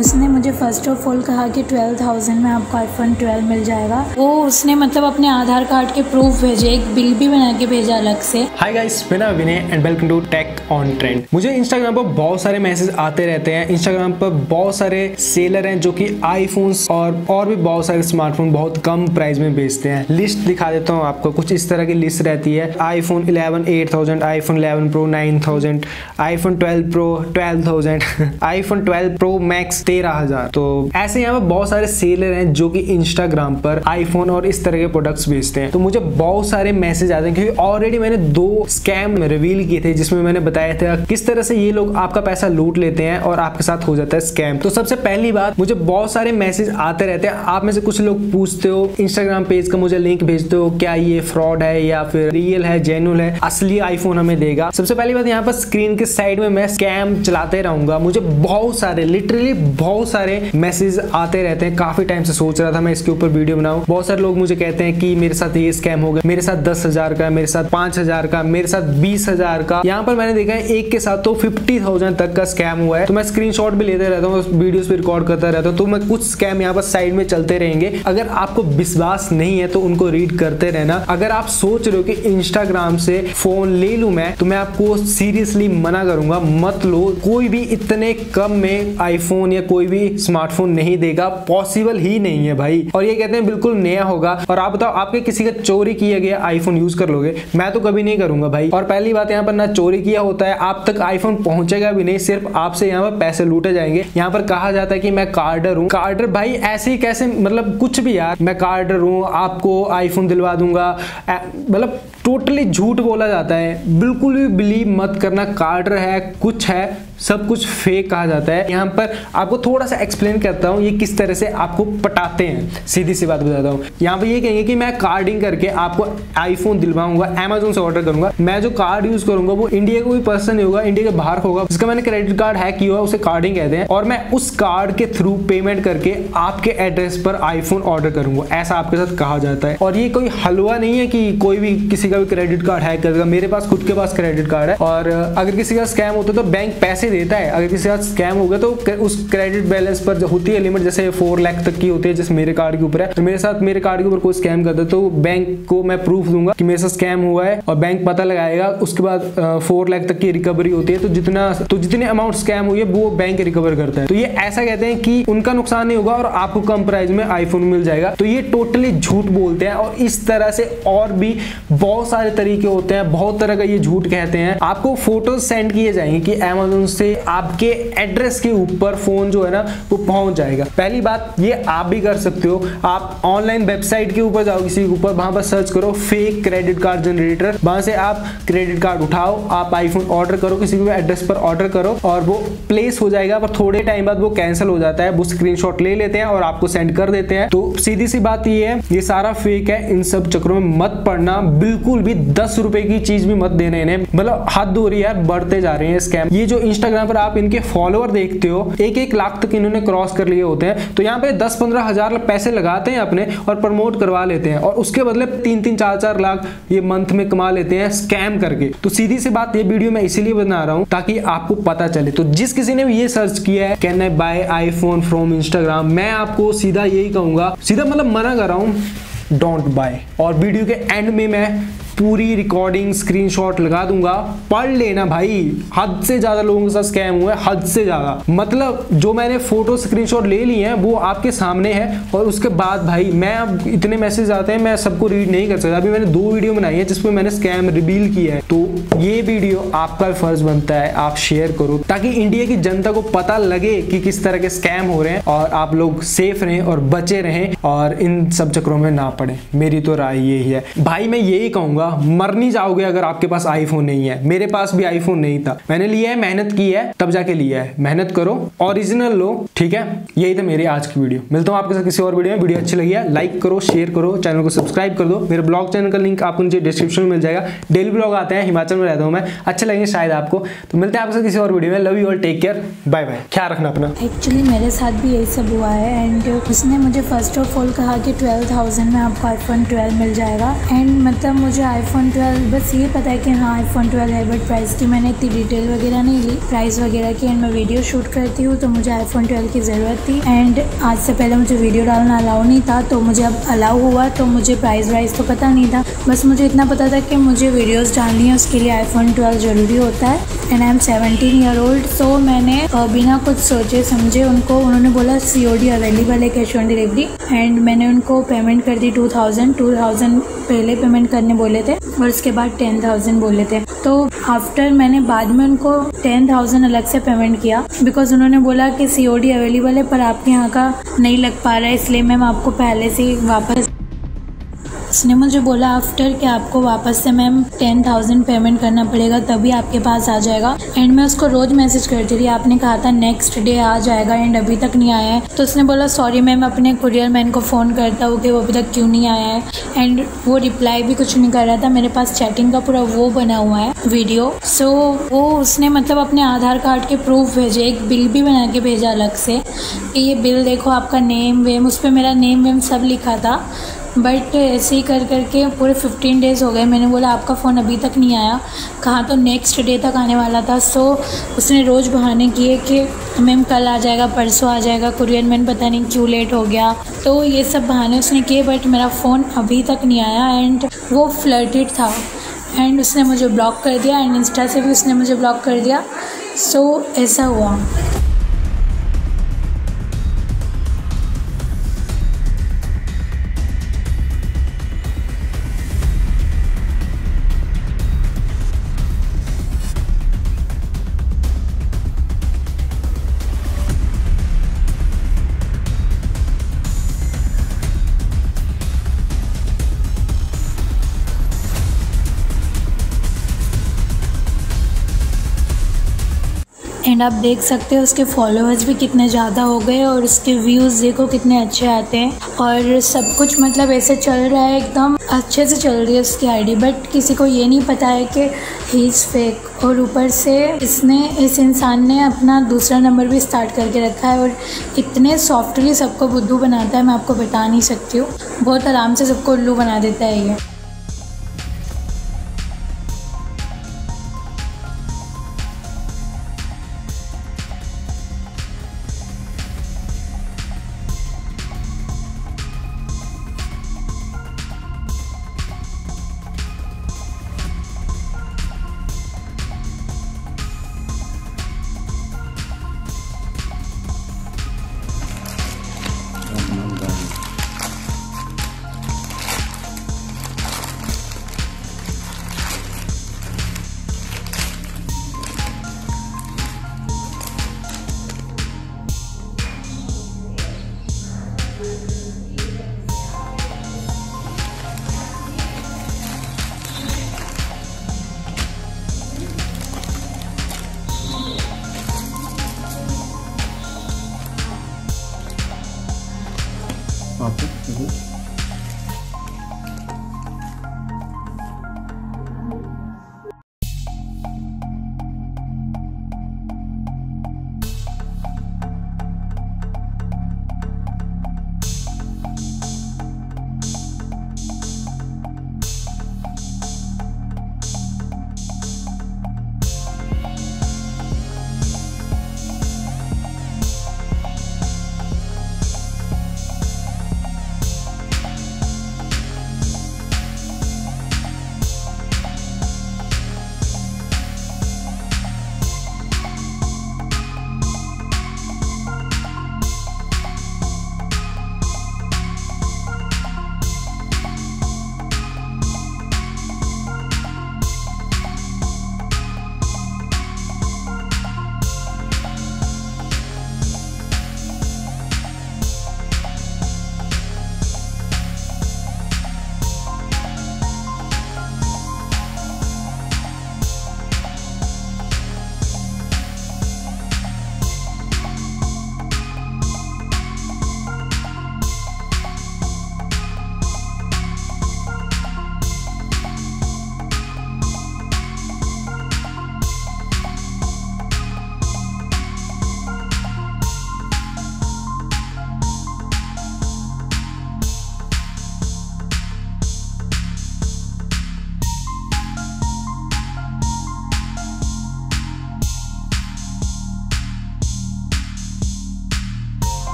उसने मुझे first of all कहा कि ट्वेल्व थाउज़ेंड में आपको आईफोन ट्वेल्व मिल जाएगा। वो उसने मतलब अपने आधार कार्ड के प्रूफ भेजे, एक बिल भी बना के भेजा अलग से। हाय गाइस मेरा Vinay and welcome to tech on trend मुझे इंस्टाग्राम पर बहुत सारे मैसेज आते रहते हैं। इंस्टाग्राम पर बहुत सारे सेलर हैं जो कि आईफोन्स और और भी बहुत सारे स्मार्टफ़ोन बहुत कम प्राइस में बेचते हैं। लिस्ट दिखा देता हूँ आपको। कुछ इस तरह की लिस्ट रहती है। IPhone 11 8000 iPhone 11 pro 9000 iPhone 12 pro 12000 iPhone 12 pro max तेरह हज़ार। तो ऐसे यहाँ पर बहुत सारे सेलर हैं जो कि इंस्टाग्राम पर आईफोन और इस तरह के प्रोडक्ट्स बेचते हैं। तो मुझे बहुत सारे मैसेज आते हैं क्योंकि ऑलरेडी मैंने दो स्कैम रिवील किए थे जिसमें मैंने बताया था किस तरह से ये लोग आपका पैसा लूट लेते हैं और आपके साथ हो जाता है स्कैम तो सबसे पहली बात, मुझे बहुत सारे मैसेज आते रहते हैं। आप में से कुछ लोग पूछते हो इंस्टाग्राम पेज का मुझे लिंक भेजते हो, क्या ये फ्रॉड है या फिर रियल है जेनुअल है? असली आईफोन हमें देगा। सबसे पहली बात, यहाँ पर स्क्रीन के साइड में मैं स्कैम चलाते रहूँगा। मुझे बहुत सारे लिटरली बहुत सारे मैसेज आते रहते हैं। काफ़ी टाइम से सोच रहा था मैं इसके ऊपर वीडियो बनाऊँ। बहुत सारे लोग मुझे कहते हैं कि मेरे साथ ये स्कैम हो गया, मेरे साथ दस हज़ार का, मेरे साथ पाँच हज़ार का, मेरे साथ बीस हज़ार का। यहाँ पर मैंने देखा है, एक के साथ तो फिफ्टी थाउज़ेंड तक का स्कैम हुआ है। तो मैं स्क्रीन भी लेते रहता हूँ वीडियो पे रिकॉर्ड करता रहता हूँ। तो मैं कुछ स्कैम यहाँ पर साइड में चलते रहेंगे। अगर आपको विश्वास नहीं है तो उनको रीड करते रहना। अगर आप सोच रहे हो कि इंस्टाग्राम से फ़ोन ले लू मैं तो मैं आपको सीरियसली मना करूँगा। मत लो, कोई भी इतने कम में आईफोन या कोई भी स्मार्टफ़ोन नहीं देगा। पॉसिबल ही नहीं है भाई। और ये कहते हैं, बिल्कुल नया होगा। और आप बताओ, आपके किसी का चोरी किया गया आईफोन यूज़ कर लोगे? मैं तो कभी नहीं करूँगा भाई। और पहली बात, यहाँ पर ना चोरी किया होता है। आप तक आईफोन पहुंचेगा भी नहीं, सिर्फ़ आपसे यहाँ पर पैसे लूटे जाएँगे। यहाँ पर कहा जाता है कि मैं कार्डर हूँ। कार्डर भाई, ऐसे ही कैसे मतलब कुछ भी यार। मैं कार्डर हूँ, आपको आईफोन दिलवा दूँगा। मतलब टोटली झूठ बोला जाता है। बिल्कुल भी बिलीव मत करना, कार्डर है, कुछ है, सब कुछ फेक कहा जाता है। यहाँ पर आपको थोड़ा सा एक्सप्लेन करता हूँ, ये किस तरह से आपको पटाते हैं। सीधी सी बात बताता हूँ। यहाँ पर ये कहेंगे कि मैं कार्डिंग करके आपको आईफोन दिलवाऊँगा अमेजोन से ऑर्डर करूँगा। मैं जो कार्ड यूज़ करूँगा, वो इंडिया का कोई पर्सन नहीं होगा इंडिया के बाहर होगा। जिसका मैंने क्रेडिट कार्ड हैक किया उसे कार्डिंग कहते हैं। और मैं उस कार्ड के थ्रू पेमेंट करके आपके एड्रेस पर आईफोन ऑर्डर करूँगा। ऐसा आपके साथ कहा जाता है। और ये कोई हलवा नहीं है कि कोई भी किसी का भी क्रेडिट कार्ड हैक करेगा मेरे पास खुद के पास क्रेडिट कार्ड है और अगर किसी का स्कैम होता है तो बैंक पैसे देता है। अगर किसी का स्कैम हो गया तो उस क्रेडिट बैलेंस पर होती है लिमिट जैसे फोर लाख तक की होती है, जैसे मेरे कार्ड के ऊपर है तो मेरे साथ, मेरे कार्ड के ऊपर कोई स्कैम करता है तो बैंक को मैं प्रूफ दूँगा कि मेरे साथ स्कैम हुआ है और बैंक पता लगाएगा। उसके बाद फोर लाख तक की रिकवरी होती है तो जितना तो जितने अमाउंट स्कैम हुई है, वो बैंक रिकवर करता है। तो ये ऐसा कहते हैं कि उनका नुकसान नहीं होगा और आपको कम प्राइस में आईफोन मिल जाएगा। तो ये टोटली झूठ बोलते हैं और इस तरह से और भी बहुत सारे तरीके होते हैं, बहुत तरह का ये झूठ कहते हैं। आपको फ़ोटो सेंड किए जाएँगे कि अमेजोन से आपके एड्रेस के ऊपर फ़ोन जो है ना, वो पहुँच जाएगा। पहली बात, ये आप भी कर सकते हो। आप ऑनलाइन वेबसाइट के ऊपर जाओ, किसी के ऊपर, वहाँ पर सर्च करो फेक क्रेडिट कार्ड जनरेटर वहाँ से आप क्रेडिट कार्ड उठाओ, आप आईफोन ऑर्डर करो, किसी भी एड्रेस पर ऑर्डर करो और वो प्लेस हो जाएगा, पर थोड़े टाइम बाद वो कैंसिल हो जाता है। वो स्क्रीनशॉट ले लेते हैं और आपको सेंड कर देते हैं। तो सीधी सी बात ये है, ये सारा फेक है, इन सब चक्रों में मत पड़ना। बिल्कुल भी दस रुपए की चीज़ भी मत देने इन्हें। मतलब हद रही है बढ़ते जा रहे हैं स्कैम ये जो इंस्टाग्राम पर आप इनके फॉलोअर देखते हो एक एक लाख तक इन्होंने क्रॉस कर लिए होते हैं। तो यहाँ पे दस पंद्रह हज़ार पैसे लगाते हैं अपने और प्रमोट करवा लेते हैं। और उसके बदले तीन तीन चार चार लाख ये मंथ में कमा लेते हैं स्कैम करके। तो सीधी सी बात, ये वीडियो मैं इसीलिए बना रहा हूँ ताकि आपको पता चले। तो जिस किसी ने भी ये सर्च किया है can I buy iPhone from Instagram मैं आपको सीधा यही कहूँगा, सीधा मतलब मना कर रहा हूँ डोंट बाय और वीडियो के एंड में मैं पूरी रिकॉर्डिंग स्क्रीनशॉट लगा दूँगा। पढ़ लेना भाई। हद से ज़्यादा लोगों के साथ स्कैम हुआ है, हद से ज़्यादा। मतलब जो मैंने फ़ोटो स्क्रीनशॉट ले ली है, वो आपके सामने है। और उसके बाद भाई, मैं अब इतने मैसेज आते हैं, मैं सबको रीड नहीं कर सकता। अभी मैंने दो वीडियो बनाई है, जिसमें मैंने स्कैम रिवील किया है। तो ये वीडियो आपका फ़र्ज़ बनता है, आप शेयर करो, ताकि इंडिया की जनता को पता लगे कि किस तरह के स्कैम हो रहे हैं और आप लोग सेफ़ रहें और बचे रहें और इन सब चक्रों में ना पड़े। मेरी तो राय यही है। भाई, मैं यही कहूँगा होगा मर नहीं जाओगे अगर आपके पास आईफोन नहीं है। मेरे पास भी आईफोन नहीं था। मैंने लिया है, मेहनत की है, तब जाके लिया है। मेहनत करो ओरिजिनल लो, ठीक है? यही था मेरी आज की वीडियो। मिलता हूँ आपके साथ किसी और वीडियो में। वीडियो अच्छी लगी है लाइक करो शेयर करो चैनल को सब्सक्राइब कर दो। मेरे ब्लॉग चैनल का लिंक आपको नीचे डिस्क्रिप्शन में मिल जाएगा। डेली ब्लॉग आते हैं, हिमाचल में रहता हूँ मैं। अच्छे लगेंगे शायद आपको। तो मिलते हैं आपके साथ किसी और वीडियो में। Love you all take care bye bye ख्याल रखना अपना। एक्चुअली मेरे साथ भी यही सब हुआ है। एंड उसने मुझे फ़र्स्ट ऑफ़ ऑल कहा कि ट्वेल्व में आपको आईफोन ट्वेल्व मिल जाएगा। एंड मतलब मुझे आईफोन 12 बस ये पता है कि हाँ आईफोन 12 है बट प्राइस की मैंने इतनी डिटेल वगैरह नहीं ली। प्राइस वगैरह की एंड मैं वीडियो शूट करती हूँ तो मुझे आईफोन 12 की ज़रूरत थी। एंड आज से पहले मुझे वीडियो डालना अलाउ नहीं था तो मुझे अब अलाउ हुआ तो मुझे प्राइस वाइज तो पता नहीं था। बस मुझे इतना पता था कि मुझे वीडियोज़ डालनी है, उसके लिए आईफोन ट्वेल्व ज़रूरी होता है। And I am seventeen year old so मैंने बिना कुछ सोचे समझे उनको, उन्होंने बोला सी ओ डी अवेलेबल है कैश ऑन डिलीवरी एंड मैंने उनको पेमेंट कर दी टू थाउज़ेंड टू थाउज़ेंड पहले पेमेंट करने बोले थे, और उसके बाद टेन थाउज़ेंड बोले थे। तो आफ्टर मैंने बाद में उनको टेन थाउज़ेंड अलग से पेमेंट किया बिकॉज़ उन्होंने बोला कि सी ओ डी अवेलेबल है, पर आपके यहाँ का नहीं लग पा रहा है, इसलिए मैम आपको पहले से वापस उसने मुझे बोला आफ्टर कि आपको वापस से मैम टेन थाउज़ेंड पेमेंट करना पड़ेगा तभी आपके पास आ जाएगा। एंड मैं उसको रोज़ मैसेज करती रही आपने कहा था नेक्स्ट डे आ जाएगा एंड अभी तक नहीं आया है। तो उसने बोला सॉरी मैम अपने कुरियर मैन को फ़ोन करता हूँ कि वो अभी तक क्यों नहीं आया है। एंड वो रिप्लाई भी कुछ नहीं कर रहा था। मेरे पास चैटिंग का पूरा वो बना हुआ है वीडियो सो so, वो उसने मतलब अपने आधार कार्ड के प्रूफ भेजे एक बिल भी बना के भेजा अलग से कि ये बिल देखो आपका नेम वेम उस पर मेरा नेम वेम सब लिखा था। बट ऐसे ही कर करके पूरे फिफ्टीन डेज़ हो गए। मैंने बोला आपका फ़ोन अभी तक नहीं आया। कहा तो नेक्स्ट डे तक आने वाला था। सो उसने रोज़ बहाने किए कि मैम कल आ जाएगा परसों आ जाएगा कुरियर मैन पता नहीं क्यों लेट हो गया। तो ये सब बहाने उसने किए बट मेरा फ़ोन अभी तक नहीं आया एंड वो फ्लर्टेड था। एंड उसने मुझे ब्लॉक कर दिया एंड इंस्टा से भी उसने मुझे ब्लॉक कर दिया। सो so, ऐसा हुआ। एंड आप देख सकते हो उसके फॉलोअर्स भी कितने ज़्यादा हो गए और उसके व्यूज़ देखो कितने अच्छे आते हैं। और सब कुछ मतलब ऐसे चल रहा है, एकदम अच्छे से चल रही है उसकी आईडी बट किसी को ये नहीं पता है कि ही इज़ फेक और ऊपर से इसने, इस इंसान ने अपना दूसरा नंबर भी स्टार्ट करके रखा है और इतने सॉफ्टली सबको बुद्धू बनाता है, मैं आपको बता नहीं सकती हूँ। बहुत आराम से सबको उल्लू बना देता है ये।